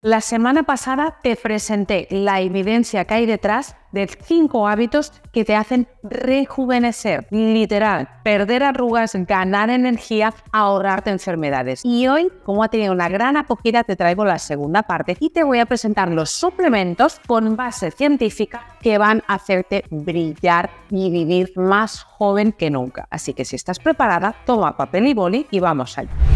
La semana pasada te presenté la evidencia que hay detrás de cinco hábitos que te hacen rejuvenecer, literal, perder arrugas, ganar energía, ahorrarte enfermedades. Y hoy, como ha tenido una gran acogida, te traigo la segunda parte y te voy a presentar los suplementos con base científica que van a hacerte brillar y vivir más joven que nunca. Así que si estás preparada, toma papel y boli y vamos allá.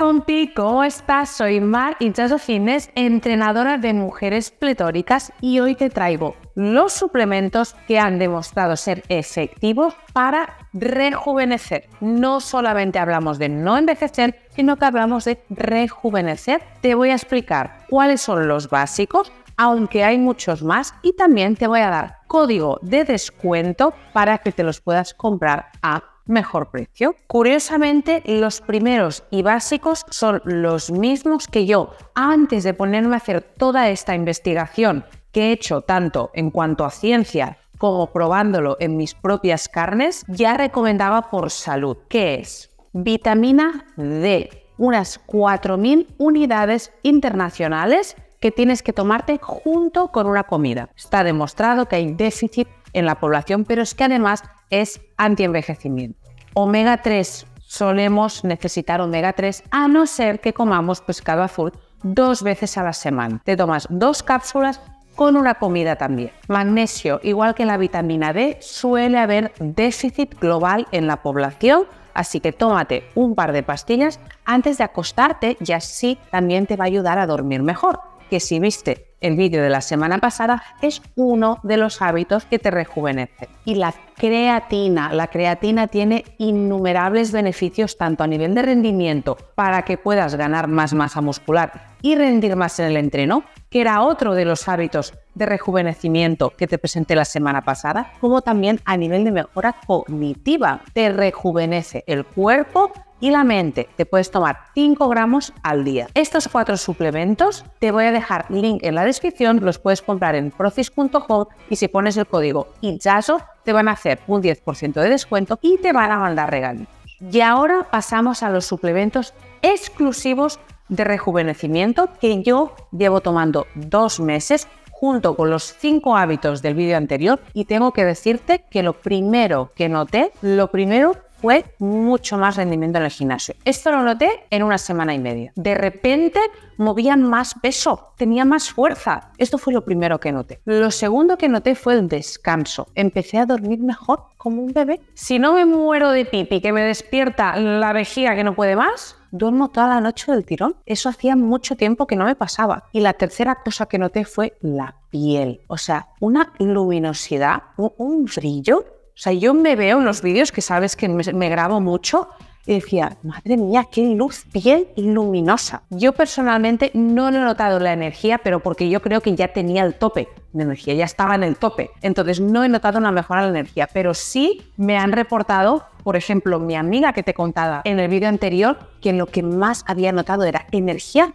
Hompi, ¿cómo estás? Soy Mar Hinchazo Fitness, entrenadora de mujeres pletóricas y hoy te traigo los suplementos que han demostrado ser efectivos para rejuvenecer. No solamente hablamos de no envejecer, sino que hablamos de rejuvenecer. Te voy a explicar cuáles son los básicos, aunque hay muchos más, y también te voy a dar código de descuento para que te los puedas comprar a mejor precio. Curiosamente, los primeros y básicos son los mismos que yo antes de ponerme a hacer toda esta investigación que he hecho tanto en cuanto a ciencia como probándolo en mis propias carnes, ya recomendaba por salud, que es vitamina D, unas 4.000 unidades internacionales que tienes que tomarte junto con una comida. Está demostrado que hay déficit en la población, pero es que además es antienvejecimiento. Omega 3, solemos necesitar omega 3 a no ser que comamos pescado azul dos veces a la semana. Te tomas dos cápsulas con una comida también. Magnesio, igual que la vitamina D, suele haber déficit global en la población, así que tómate un par de pastillas antes de acostarte y así también te va a ayudar a dormir mejor. Que si viste el vídeo de la semana pasada, es uno de los hábitos que te rejuvenece. Y la creatina, la creatina tiene innumerables beneficios tanto a nivel de rendimiento para que puedas ganar más masa muscular y rendir más en el entreno, que era otro de los hábitos de rejuvenecimiento que te presenté la semana pasada, como también a nivel de mejora cognitiva. Te rejuvenece el cuerpo y la mente. Te puedes tomar 5 gramos al día. Estos cuatro suplementos te voy a dejar link en la descripción, los puedes comprar en profis.com y si pones el código INCHASO te van a hacer un 10% de descuento y te van a mandar regalitos. Y ahora pasamos a los suplementos exclusivos de rejuvenecimiento que yo llevo tomando dos meses junto con los cinco hábitos del vídeo anterior y tengo que decirte que lo primero que noté, lo primero fue mucho más rendimiento en el gimnasio. Esto lo noté en una semana y media. De repente movían más peso, tenía más fuerza. Esto fue lo primero que noté. Lo segundo que noté fue el descanso. Empecé a dormir mejor como un bebé. Si no me muero de pipi, que me despierta la vejiga que no puede más, duermo toda la noche del tirón. Eso hacía mucho tiempo que no me pasaba. Y la tercera cosa que noté fue la piel. O sea, una luminosidad, un brillo o sea, yo me veo en los vídeos que sabes que me, grabo mucho y decía, madre mía, qué luz bien luminosa. Yo personalmente no he notado la energía, pero porque yo creo que ya tenía el tope de energía, ya estaba en el tope. Entonces no he notado una mejora en la energía, pero sí me han reportado, por ejemplo, mi amiga que te contaba en el vídeo anterior, que lo que más había notado era energía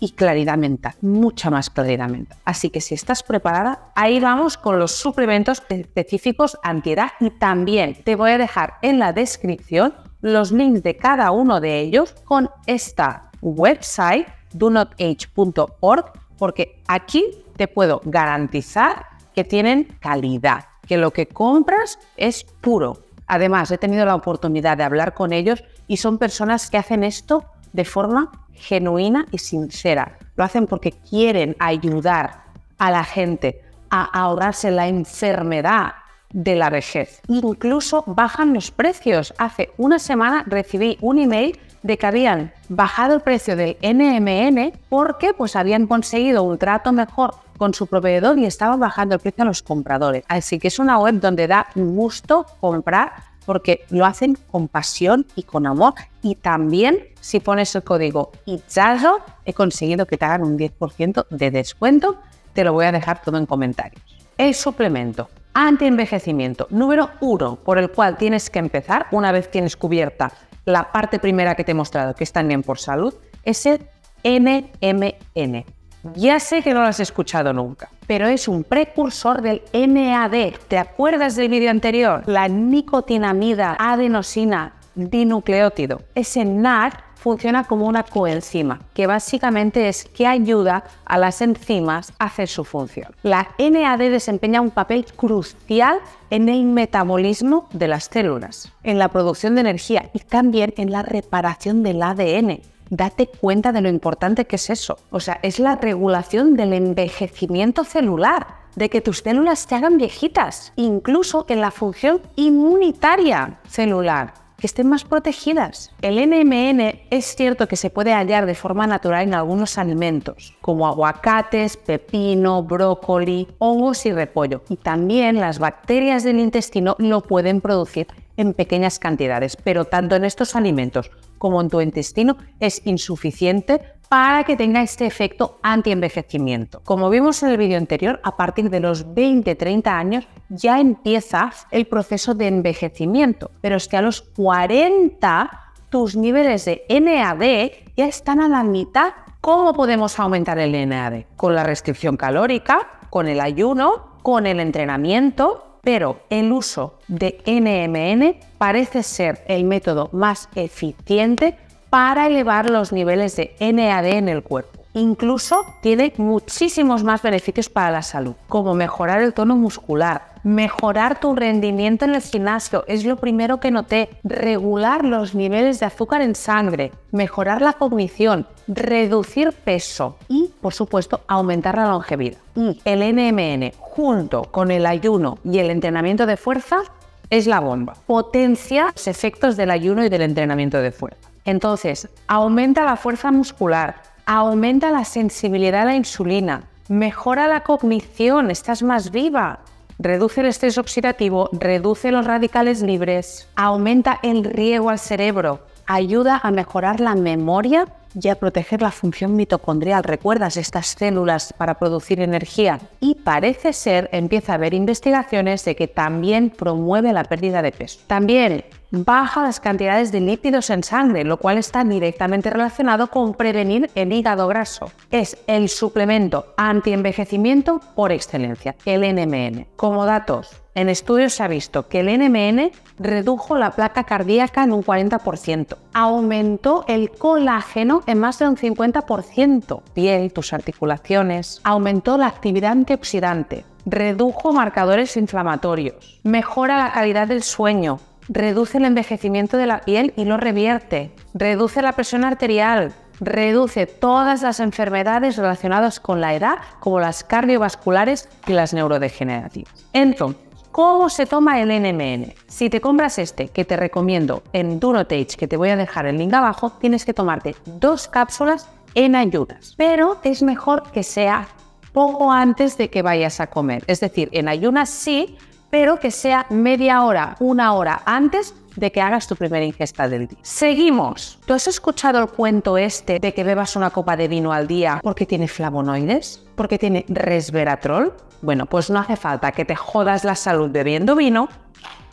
y claridad mental, mucha más claridad mental. Así que si estás preparada, ahí vamos con los suplementos específicos antiedad y también te voy a dejar en la descripción los links de cada uno de ellos con esta website donotage.org porque aquí te puedo garantizar que tienen calidad, que lo que compras es puro. Además, he tenido la oportunidad de hablar con ellos y son personas que hacen esto de forma genuina y sincera. Lo hacen porque quieren ayudar a la gente a ahorrarse la enfermedad de la vejez. Incluso bajan los precios. Hace una semana recibí un email de que habían bajado el precio del NMN porque pues habían conseguido un trato mejor con su proveedor y estaban bajando el precio a los compradores. Así que es una web donde da gusto comprar porque lo hacen con pasión y con amor. Y también si pones el código ICHASO, he conseguido que te hagan un 10% de descuento. Te lo voy a dejar todo en comentarios. El suplemento anti-envejecimiento número uno por el cual tienes que empezar una vez tienes cubierta la parte primera que te he mostrado, que es también por salud, es el NMN. Ya sé que no lo has escuchado nunca, pero es un precursor del NAD. ¿Te acuerdas del vídeo anterior? La nicotinamida adenosina dinucleótido. Ese NAD funciona como una coenzima, que básicamente es que ayuda a las enzimas a hacer su función. La NAD desempeña un papel crucial en el metabolismo de las células, en la producción de energía y también en la reparación del ADN. Date cuenta de lo importante que es eso. O sea, es la regulación del envejecimiento celular, de que tus células se hagan viejitas, incluso en la función inmunitaria celular que estén más protegidas. El NMN es cierto que se puede hallar de forma natural en algunos alimentos, como aguacates, pepino, brócoli, hongos y repollo. Y también las bacterias del intestino lo pueden producir en pequeñas cantidades, pero tanto en estos alimentos como en tu intestino es insuficiente para que tenga este efecto anti-envejecimiento. Como vimos en el vídeo anterior, a partir de los 20-30 años ya empieza el proceso de envejecimiento, pero es que a los 40 tus niveles de NAD ya están a la mitad. ¿Cómo podemos aumentar el NAD? Con la restricción calórica, con el ayuno, con el entrenamiento, pero el uso de NMN parece ser el método más eficiente para elevar los niveles de NAD en el cuerpo. Incluso tiene muchísimos más beneficios para la salud, como mejorar el tono muscular, mejorar tu rendimiento en el gimnasio, es lo primero que noté, regular los niveles de azúcar en sangre, mejorar la cognición, reducir peso y, por supuesto, aumentar la longevidad. Y el NMN, junto con el ayuno y el entrenamiento de fuerza, es la bomba. Potencia los efectos del ayuno y del entrenamiento de fuerza. Entonces, aumenta la fuerza muscular, aumenta la sensibilidad a la insulina, mejora la cognición, estás más viva, reduce el estrés oxidativo, reduce los radicales libres, aumenta el riego al cerebro, ayuda a mejorar la memoria y a proteger la función mitocondrial. ¿Recuerdas estas células para producir energía? Y parece ser, empieza a haber investigaciones de que también promueve la pérdida de peso. También baja las cantidades de lípidos en sangre, lo cual está directamente relacionado con prevenir el hígado graso. Es el suplemento anti-envejecimiento por excelencia, el NMN. Como datos, en estudios se ha visto que el NMN redujo la placa cardíaca en un 40%, aumentó el colágeno en más de un 50%, piel, tus articulaciones, aumentó la actividad antioxidante, redujo marcadores inflamatorios, mejora la calidad del sueño, reduce el envejecimiento de la piel y lo revierte, reduce la presión arterial, reduce todas las enfermedades relacionadas con la edad, como las cardiovasculares y las neurodegenerativas. Entonces, ¿Cómo se toma el NMN? Si te compras este, que te recomiendo en Durotage, que te voy a dejar el link abajo, tienes que tomarte dos cápsulas en ayunas. Pero es mejor que sea poco antes de que vayas a comer. Es decir, en ayunas sí, pero que sea media hora, una hora antes de que hagas tu primera ingesta del día. Seguimos. ¿Tú has escuchado el cuento este de que bebas una copa de vino al día porque tiene flavonoides? ¿Porque tiene resveratrol? Bueno, pues no hace falta que te jodas la salud bebiendo vino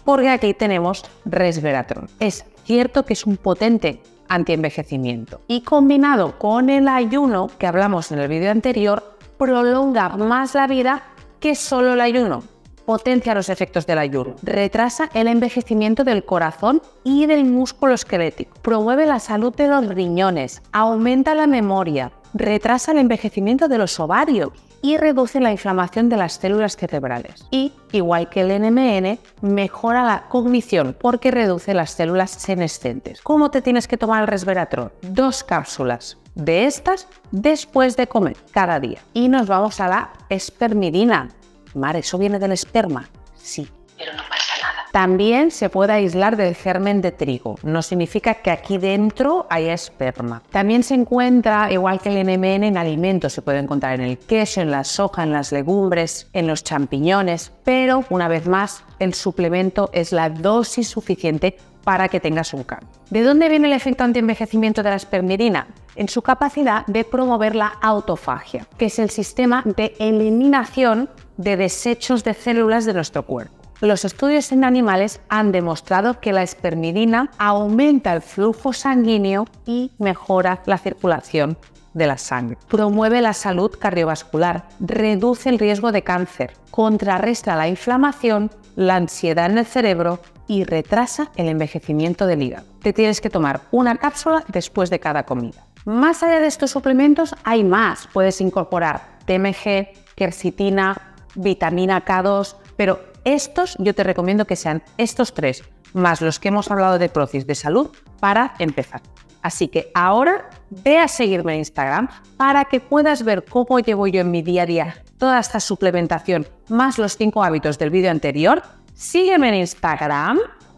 porque aquí tenemos resveratrol. Es cierto que es un potente antienvejecimiento y combinado con el ayuno que hablamos en el vídeo anterior, prolonga más la vida que solo el ayuno potencia los efectos del ayuno, retrasa el envejecimiento del corazón y del músculo esquelético, promueve la salud de los riñones, aumenta la memoria, retrasa el envejecimiento de los ovarios y reduce la inflamación de las células cerebrales. Y, igual que el NMN, mejora la cognición porque reduce las células senescentes. ¿Cómo te tienes que tomar el resveratrol? Dos cápsulas de estas después de comer cada día. Y nos vamos a la espermidina, Mar, ¿eso viene del esperma? Sí, pero no pasa nada. También se puede aislar del germen de trigo. No significa que aquí dentro haya esperma. También se encuentra, igual que el NMN, en alimentos. Se puede encontrar en el queso, en la soja, en las legumbres, en los champiñones. Pero, una vez más, el suplemento es la dosis suficiente para que tengas un cambio. ¿De dónde viene el efecto antienvejecimiento de la espermidina? En su capacidad de promover la autofagia, que es el sistema de eliminación de desechos de células de nuestro cuerpo. Los estudios en animales han demostrado que la espermidina aumenta el flujo sanguíneo y mejora la circulación de la sangre. Promueve la salud cardiovascular, reduce el riesgo de cáncer, contrarresta la inflamación, la ansiedad en el cerebro y retrasa el envejecimiento del hígado. Te tienes que tomar una cápsula después de cada comida. Más allá de estos suplementos hay más. Puedes incorporar TMG, quercitina, vitamina K2, pero estos yo te recomiendo que sean estos tres, más los que hemos hablado de Procis de salud, para empezar. Así que ahora ve a seguirme en Instagram para que puedas ver cómo llevo yo en mi día a día toda esta suplementación, más los cinco hábitos del vídeo anterior. Sígueme en Instagram,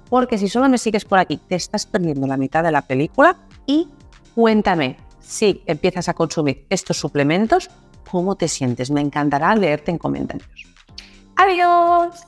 porque si solo me sigues por aquí, te estás perdiendo la mitad de la película. Y cuéntame si empiezas a consumir estos suplementos, cómo te sientes. Me encantará leerte en comentarios. Adiós.